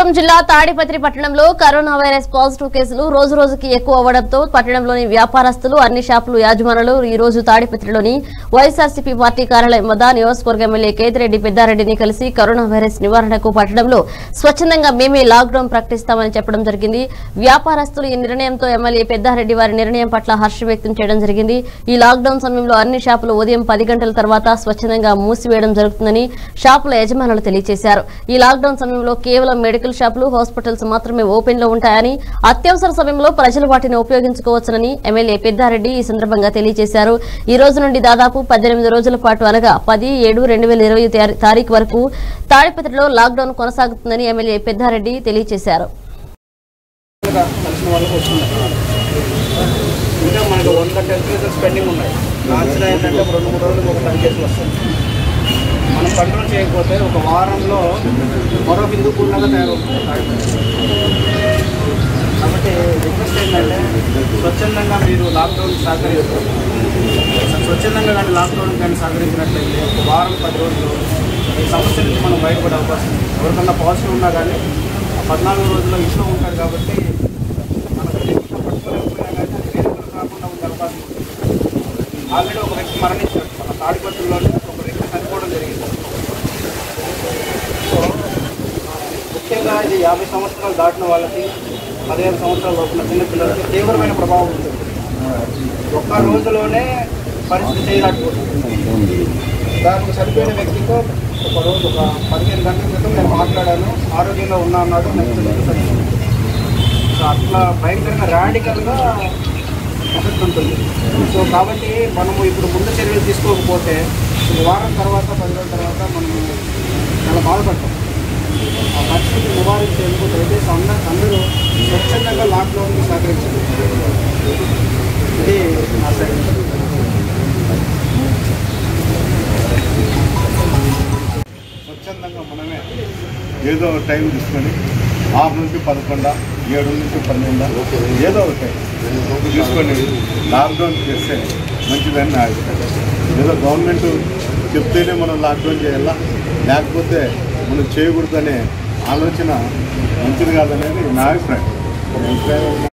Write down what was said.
అనంతపురం జిల్లా తాడిపత్రి పట్టణంలో corona virus positive కేసులు రోజు రోజుకి ఎక్కువ అవ్వడంతో పట్టణంలోని వ్యాపారస్తులు అన్ని షాపులు యాజమానులు ఈ రోజు తాడిపత్రిలోని వైఎస్ఆర్సీపీ పార్టీ కార్యాలయం వద్ద నియోజకవర్గ ఎమ్మెల్యే కేతిరెడ్డి పెద్దారెడ్డిని కలిసి కరోనా వైరస్ నివారణకు పట్టణంలో స్వచ్ఛందంగా మేమే లాక్డౌన్ ప్రకటిస్తామని చెప్పడం జరిగింది. వ్యాపారస్తులు ఈ నిర్ణయంతో ఎమ్మెల్యే పెద్దారెడ్డి వారి నిర్ణయం పట్ల హర్షం వ్యక్తం చేయడం జరిగింది. ఈ లాక్డౌన్ సమయంలో అన్ని షాపులు ఉదయం పది గంటల తర్వాత స్వచ్ఛందంగా మూసివేయడం జరుగుతుందని షాపుల యజమానులు తెలియజేశారు. ఈ లాక్డౌన్ సమయంలో కేవలం మెడికల్ షాపులు హాస్పిటల్స్ మాత్రమే ఓపెన్లో ఉంటాయని అత్యవసర సమయంలో ప్రజలు వాటిని ఉపయోగించుకోవచ్చునని ఎమ్మెల్యే పెద్దారెడ్డి ఈ సందర్భంగా తెలియజేశారు. ఈ రోజు నుండి దాదాపు పద్దెనిమిది రోజుల పాటు అనగా పది ఏడు రెండు వేల ఇరవై తారీఖు వరకు తాడిపత్రిలో లాక్డౌన్ కొనసాగుతుందని ఎమ్మెల్యే పెద్దారెడ్డి తెలియజేశారు. ఇంకా మనకు వంద టెంపరేచర్స్ పెండింగ్ ఉన్నాయి. లాంచ్లో ఏంటంటే రెండు మూడు రోజులు ఒక టెన్ కేసులు వస్తాయి. మనం కంట్రోల్ చేయకపోతే ఒక వారంలో మరో బిందు పూర్ణంగా తయారవుతుంది. కాబట్టి రిక్వెస్ట్ ఏంటంటే స్వచ్ఛందంగా మీరు లాక్డౌన్ సహకరిస్తారు. స్వచ్ఛందంగా కానీ లాక్డౌన్ కానీ సహకరించినట్లయితే ఒక వారం పది రోజులు ఈ సమస్య నుంచి మనం బయటపడే అవకాశం ఎవరికన్నా పాజిటివ్ ఉన్నా కానీ ఆ పద్నాలుగు రోజుల్లో ఇంట్లో ఉంటారు కాబట్టి కానీ రాకుండా ఆల్రెడీ ఒక వ్యక్తి మరణించారు మన తాడిపత్రుల్లోనే ఇది యాభై సంవత్సరాలు దాటిన వాళ్ళకి పదిహేను సంవత్సరాల లోపల చిన్నపిల్లలకి తీవ్రమైన ప్రభావం ఉంటుంది. ఒక్క రోజులోనే పరిస్థితి చేయలేకపోతుంది. దానికి చనిపోయిన వ్యక్తితో ఒక రోజు ఒక పదిహేను గంటల క్రితం నేను మాట్లాడాను. ఆరోగ్యంగా ఉన్నా అన్నాడు నెక్స్ట్ సో అట్లా భయంకరంగా ర్యాడికల్గా ఎఫెక్ట్ ఉంటుంది సో కాబట్టి మనము ఇప్పుడు ముందు చర్యలు తీసుకోకపోతే వారం తర్వాత పది రోజుల తర్వాత మనము చాలా బాధపడతాం. ఏదో ఒక టైం తీసుకొని ఆరు నుంచి పదకొండు ఏడు నుంచి పన్నెండు ఏదో ఒక టైం తీసుకొని లాక్డౌన్ చేస్తే మంచిదని నా అభిప్రాయం. ఏదో గవర్నమెంట్ చెప్తేనే మనం లాక్డౌన్ చేయాలా? లేకపోతే మనం చేయకూడదనే ఆలోచన మంచిది కాదనేది నా అభిప్రాయం. అభిప్రాయం